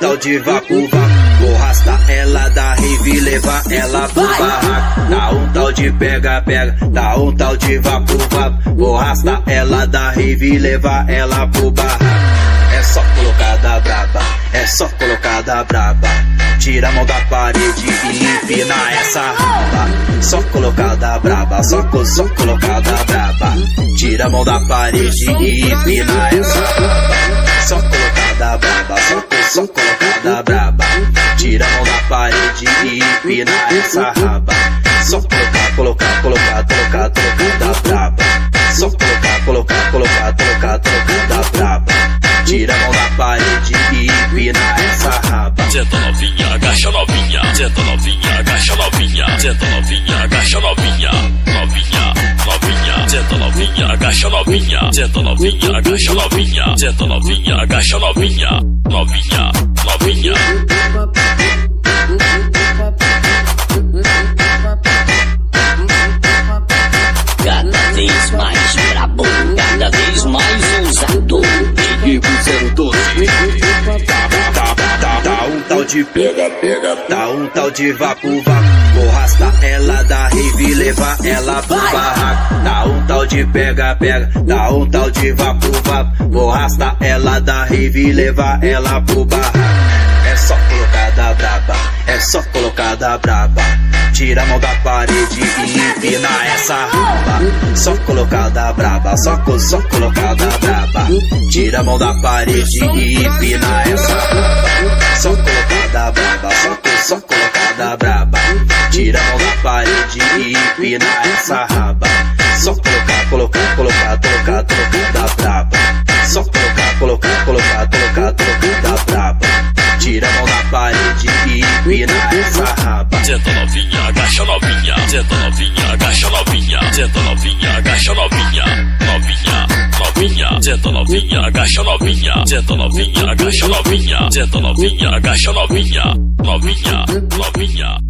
tal de vapo, vapo. Vou arrastar ela da rave, levar ela pro barraco. Dá um tal de pega, pega, dá um tal de vapo, vapo. Vou arrastar ela da rave, levar ela pro barraco. É só colocada braba, é só colocada braba. Tira a mão da parede e empina essa raba. Só colocada braba, só, só colocada braba. Tira a mão da parede e empina essa raba. Só colocada braba, só, só colocada braba. Tira a mão da parede e empina essa raba. Só colocar, colocar, colocar, colocar, colocada braba. Só colocar, colocar, colocar, colocar, colocada braba. Tira a mão da parede e empina essa raba. Senta novinha, agacha novinha. Senta novinha, agacha novinha. Senta novinha, novinha. Senta novinha, agacha novinha. Senta novinha, agacha novinha. Novinha. De pega, pega, tá um tal de vapo, vapo. Vou arrastar ela da rave, levar ela pro barraco. Tá um tal de pega, pega, tá um tal de vapo, vapo. Vou arrastar ela da rave, levar ela pro barraco. É só colocada braba, é só colocada braba. Tira a mão da parede e empina essa raba. Só colocada braba, só, só colocada braba. Tira a mão da parede e empina essa raba. Senta novinha, agacha novinha. Novinha, novinha. Senta novinha, agacha novinha. Senta novinha, agacha novinha. Senta novinha, agacha novinha. Novinha, novinha.